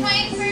Mark Twain